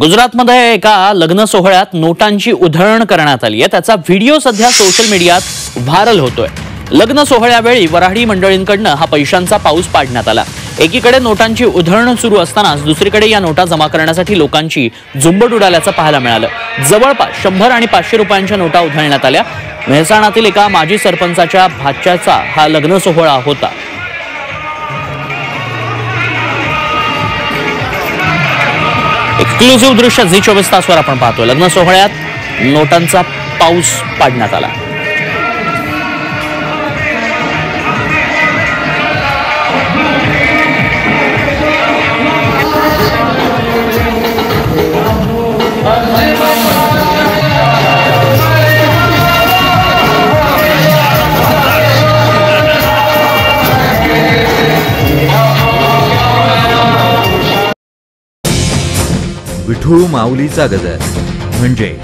गुजरातमध्ये एका लग्न सोहळ्यात नोटांची उधळण करण्यात आली आहे. त्याचा व्हिडिओ सध्या सोशल मीडियात व्हायरल होतोय. लग्न सोहळ्यावेळी वराडी मंडळींकडनं हा पैशांचा पाऊस पाडण्यात आला. एकीकडे नोटांची उधळण सुरू असतानाच दुसरीकडे या नोटा जमा करण्यासाठी लोकांची झुंबड उडाल्याचं पाहायला मिळालं. जवळपास शंभर आणि पाचशे रुपयांच्या नोटा उधळण्यात आल्या. मेहसाणातील एका माजी सरपंचाच्या भाच्याचा हा लग्न सोहळा होता. एक्सक्लुझिव्ह दृश्य झी चोवीस तासवर आपण पाहतोय. लग्न सोहळ्यात नोटांचा पाऊस पाडण्यात आला. विठू माऊलीचा गजर. म्हणजे